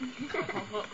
你看好好